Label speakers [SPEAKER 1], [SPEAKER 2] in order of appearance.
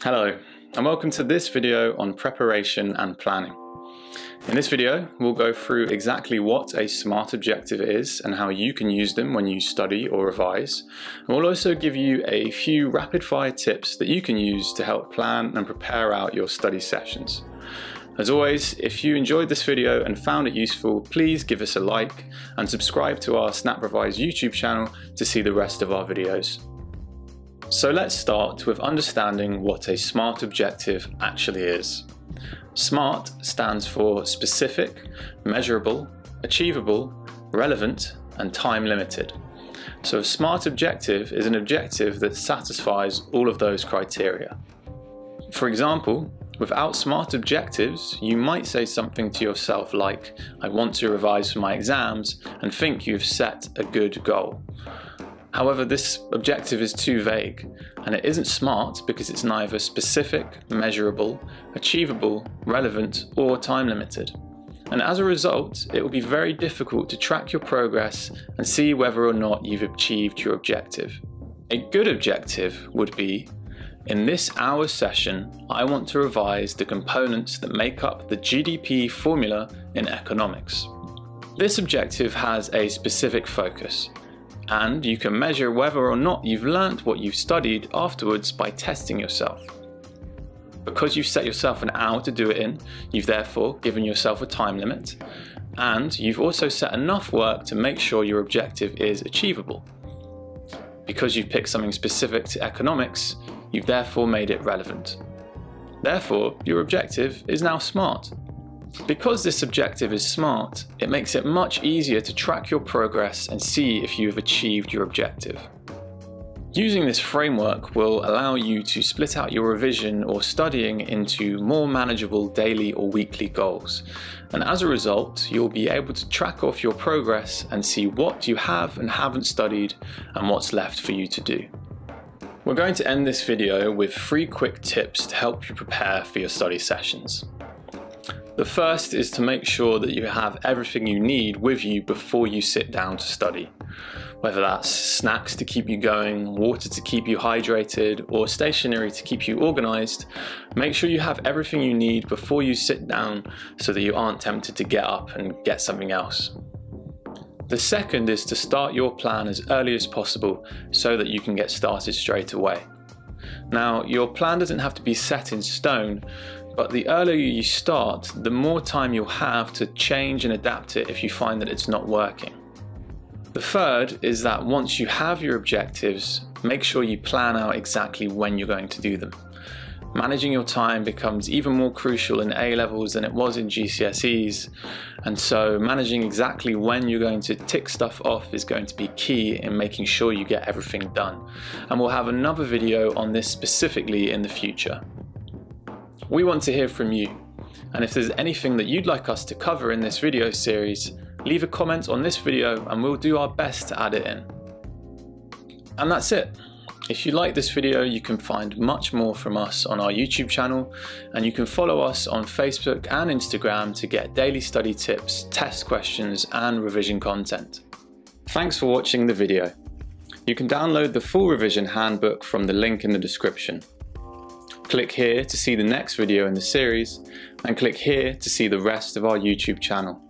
[SPEAKER 1] Hello, and welcome to this video on preparation and planning. In this video, we'll go through exactly what a SMART objective is and how you can use them when you study or revise. And we'll also give you a few rapid fire tips that you can use to help plan and prepare out your study sessions. As always, if you enjoyed this video and found it useful, please give us a like and subscribe to our SnapRevise YouTube channel to see the rest of our videos. So let's start with understanding what a SMART objective actually is. SMART stands for specific, measurable, achievable, relevant, and time limited. So a SMART objective is an objective that satisfies all of those criteria. For example, without SMART objectives, you might say something to yourself like, I want to revise for my exams, and think you've set a good goal. However, this objective is too vague, and it isn't smart because it's neither specific, measurable, achievable, relevant, or time limited. And as a result, it will be very difficult to track your progress and see whether or not you've achieved your objective. A good objective would be in this hour session, I want to revise the components that make up the GDP formula in economics. This objective has a specific focus, and you can measure whether or not you've learnt what you've studied afterwards by testing yourself. Because you've set yourself an hour to do it in, you've therefore given yourself a time limit, and you've also set enough work to make sure your objective is achievable. Because you've picked something specific to economics, you've therefore made it relevant. Therefore, your objective is now SMART. Because this objective is SMART, it makes it much easier to track your progress and see if you have achieved your objective. Using this framework will allow you to split out your revision or studying into more manageable daily or weekly goals. And as a result, you'll be able to track off your progress and see what you have and haven't studied and what's left for you to do. We're going to end this video with three quick tips to help you prepare for your study sessions. The first is to make sure that you have everything you need with you before you sit down to study. Whether that's snacks to keep you going, water to keep you hydrated, or stationery to keep you organized, make sure you have everything you need before you sit down so that you aren't tempted to get up and get something else. The second is to start your plan as early as possible so that you can get started straight away. Now, your plan doesn't have to be set in stone, but the earlier you start, the more time you'll have to change and adapt it if you find that it's not working. The third is that once you have your objectives, make sure you plan out exactly when you're going to do them. Managing your time becomes even more crucial in A levels than it was in GCSEs, and so managing exactly when you're going to tick stuff off is going to be key in making sure you get everything done. And we'll have another video on this specifically in the future. We want to hear from you, and if there's anything that you'd like us to cover in this video series, leave a comment on this video and we'll do our best to add it in. And that's it. If you like this video, you can find much more from us on our YouTube channel, and you can follow us on Facebook and Instagram to get daily study tips, test questions, and revision content. Thanks for watching the video. You can download the full revision handbook from the link in the description. Click here to see the next video in the series and click here to see the rest of our YouTube channel.